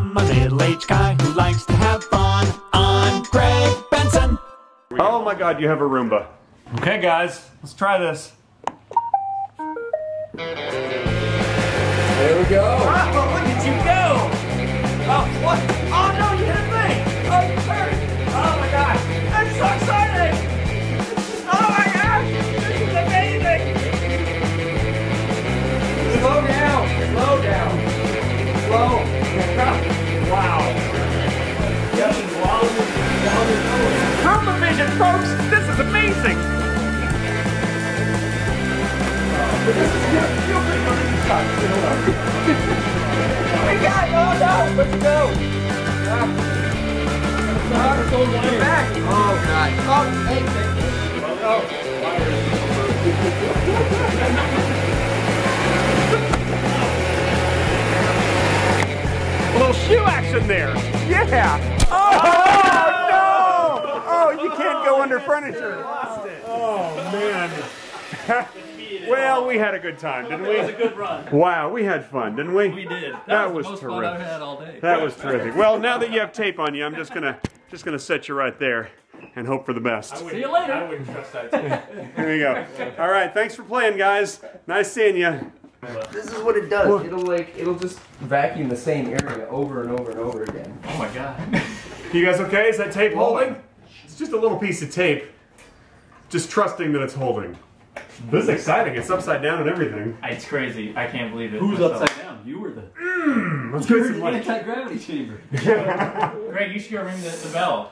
middle aged guy who likes to have fun. I'm Greg Benson. Oh my god, you have a Roomba. Okay, guys, let's try this. There we go. Oh, look at you go! Roomba vision, folks! This is amazing! We got. Oh no. Let's go. Get back. Oh god. Oh, hey, hey. A little shoe action there. Yeah. No! You can't go under furniture. Oh man. well, we had a good time, didn't we? It was a good run. Wow, we had fun, didn't we? We did. That, That was, was the most fun I've terrific. had all day. That was terrific. Well, now that you have tape on you, I'm just gonna just gonna set you right there and hope for the best. See you later. I wouldn't trust that. There you go. All right, thanks for playing, guys. Nice seeing you. This is what it does. It'll like it'll just vacuum the same area over and over and over again. Oh my god. You guys okay? Is that tape holding? It's just a little piece of tape. Just trusting that it's holding. This is exciting. It's upside down and everything. It's crazy. I can't believe it. Who's myself. upside down? You were the Let's go some lunch. anti-gravity chamber. Greg, you should go ring the, the bell.